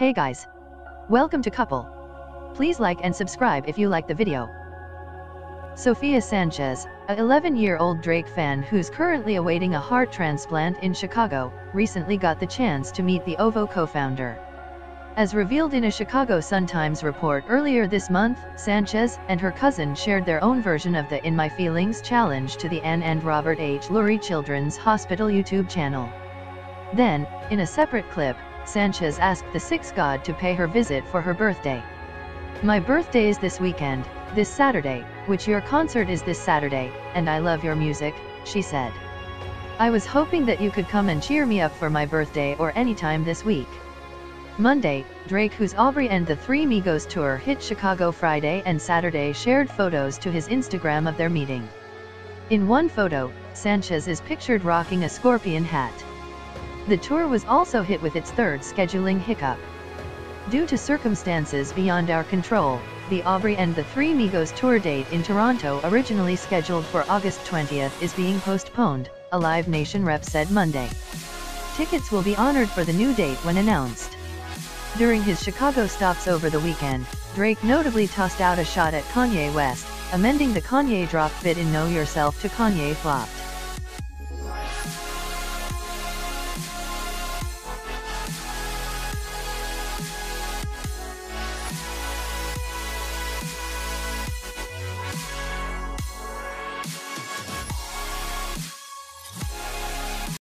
Hey guys. Welcome to Cupple. Please like and subscribe if you like the video. Sofia Sanchez, a 11-year-old Drake fan who's currently awaiting a heart transplant in Chicago, recently got the chance to meet the OVO co-founder. As revealed in a Chicago Sun-Times report earlier this month, Sanchez and her cousin shared their own version of the In My Feelings challenge to the Anne and Robert H. Lurie Children's Hospital YouTube channel. Then, in a separate clip, Sanchez asked the Six God to pay her visit for her birthday. My birthday is this weekend, this Saturday, which your concert is this Saturday, and I love your music, she said. I was hoping that you could come and cheer me up for my birthday or anytime this week. Monday, Drake whose Aubrey and the Three Migos tour hit Chicago Friday and Saturday shared photos to his Instagram of their meeting. In one photo, Sanchez is pictured rocking a scorpion hat. The tour was also hit with its third scheduling hiccup. Due to circumstances beyond our control, the Aubrey and the Three Migos tour date in Toronto originally scheduled for August 20th is being postponed, a Live Nation rep said Monday. Tickets will be honored for the new date when announced. During his Chicago stops over the weekend, Drake notably tossed out a shot at Kanye West, amending the Kanye drop bit in Know Yourself to Kanye flopped.